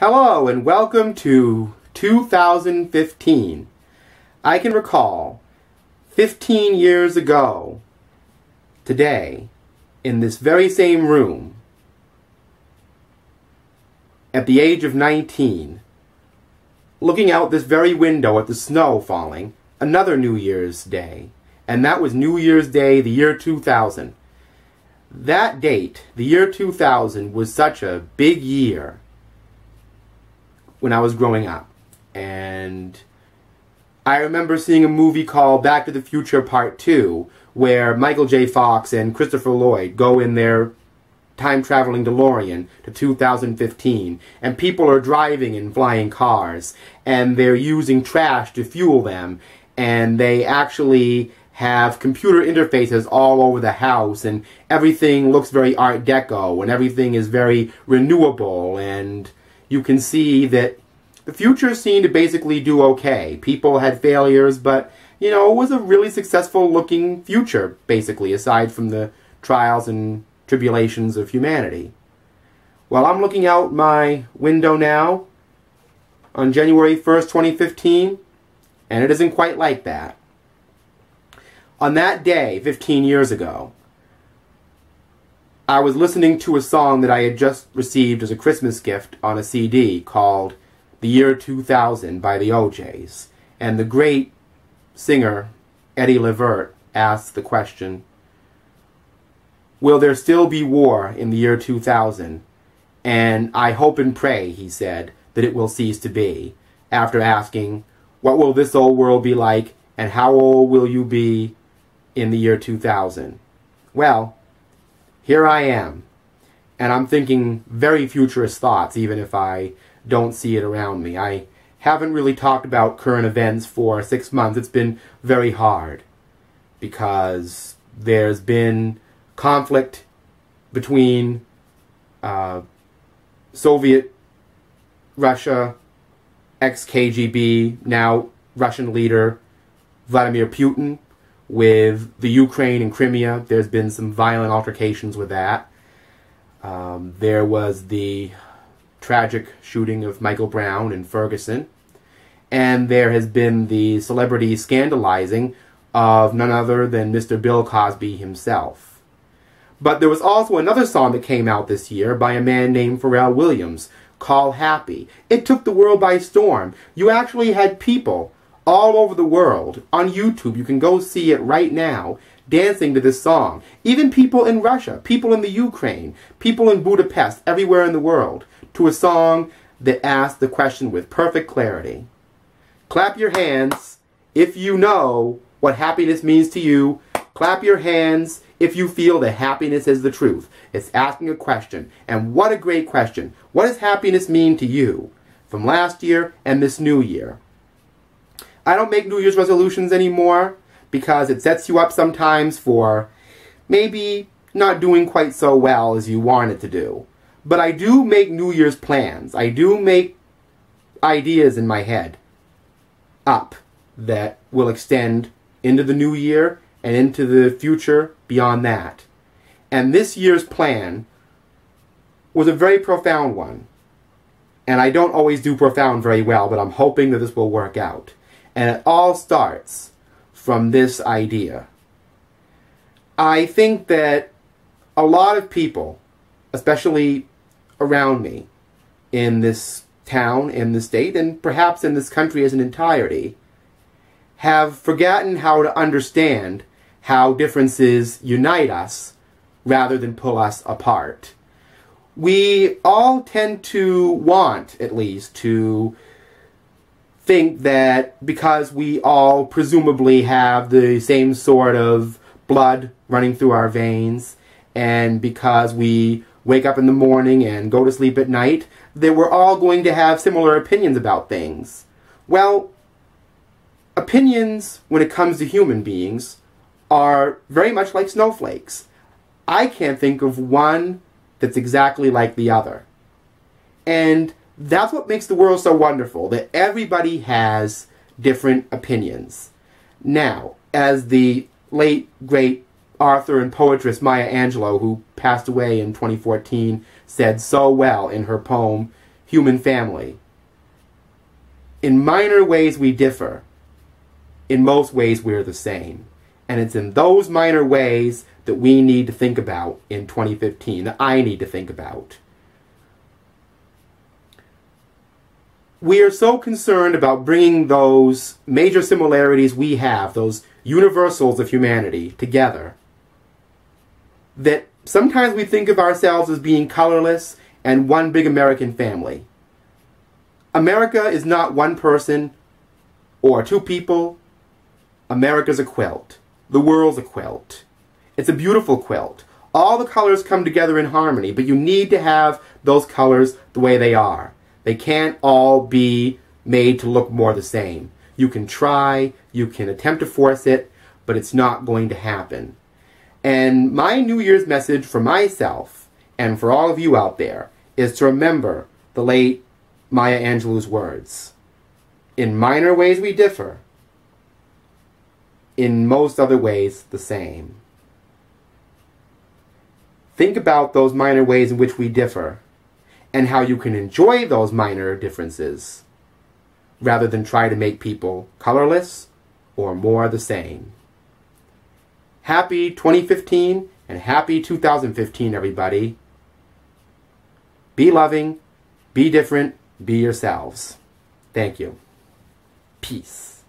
Hello and welcome to 2015. I can recall 15 years ago, today, in this very same room, at the age of 19, looking out this very window at the snow falling, another New Year's Day, and that was New Year's Day, the year 2000. That date, the year 2000, was such a big year when I was growing up. And I remember seeing a movie called Back to the Future Part 2, where Michael J. Fox and Christopher Lloyd go in their time traveling DeLorean to 2015, and people are driving in flying cars, and they're using trash to fuel them, and they actually have computer interfaces all over the house, and everything looks very Art Deco, and everything is very renewable, and you can see that the future seemed to basically do okay. People had failures, but, you know, it was a really successful looking future, basically, aside from the trials and tribulations of humanity. Well, I'm looking out my window now on January 1st, 2015, and it isn't quite like that. On that day, 15 years ago, I was listening to a song that I had just received as a Christmas gift on a CD called The Year 2000 by the O'Jays. And the great singer, Eddie Levert, asked the question, Will there still be war in the year 2000? And I hope and pray, he said, that it will cease to be. After asking, What will this old world be like, and how old will you be in the year 2000? Well, here I am. And I'm thinking very futurist thoughts, even if I don't see it around me. I haven't really talked about current events for six months. It's been very hard because there's been conflict between uh, Soviet Russia, ex KGB, now Russian leader Vladimir Putin, with the Ukraine and Crimea. There's been some violent altercations with that. Um, there was the tragic shooting of Michael Brown in Ferguson. And there has been the celebrity scandalizing of none other than Mr. Bill Cosby himself. But there was also another song that came out this year by a man named Pharrell Williams called Happy. It took the world by storm. You actually had people all over the world on YouTube. You can go see it right now dancing to this song. Even people in Russia, people in the Ukraine, people in Budapest, everywhere in the world, to a song that asks the question with perfect clarity. Clap your hands if you know what happiness means to you. Clap your hands if you feel that happiness is the truth. It's asking a question. And what a great question. What does happiness mean to you from last year and this new year? I don't make New Year's resolutions anymore because it sets you up sometimes for maybe not doing quite so well as you wanted to do. But I do make New Year's plans. I do make ideas in my head up that will extend into the new year and into the future beyond that. And this year's plan was a very profound one. And I don't always do profound very well, but I'm hoping that this will work out. And it all starts from this idea. I think that a lot of people, especially around me, in this town, in the state, and perhaps in this country as an entirety, have forgotten how to understand how differences unite us rather than pull us apart. We all tend to want, at least, to think that because we all presumably have the same sort of blood running through our veins, and because we wake up in the morning and go to sleep at night, that we're all going to have similar opinions about things. Well, opinions when it comes to human beings are very much like snowflakes. I can't think of one that's exactly like the other. And that's what makes the world so wonderful, that everybody has different opinions. Now, as the late, great author and poetess Maya Angelou, who passed away in 2014, said so well in her poem, human family. In minor ways, we differ. In most ways, we're the same. And it's in those minor ways that we need to think about in 2015, that I need to think about. We are so concerned about bringing those major similarities we have, those universals of humanity, together, that sometimes we think of ourselves as being colorless and one big American family. America is not one person or two people. America's a quilt. The world's a quilt. It's a beautiful quilt. All the colors come together in harmony, but you need to have those colors the way they are. They can't all be made to look more the same. You can try, you can attempt to force it, but it's not going to happen. And my New Year's message for myself and for all of you out there is to remember the late Maya Angelou's words. In minor ways we differ, in most other ways the same. Think about those minor ways in which we differ and how you can enjoy those minor differences rather than try to make people colorless or more the same. Happy 2015 and happy 2015, everybody. Be loving, be different, be yourselves. Thank you. Peace.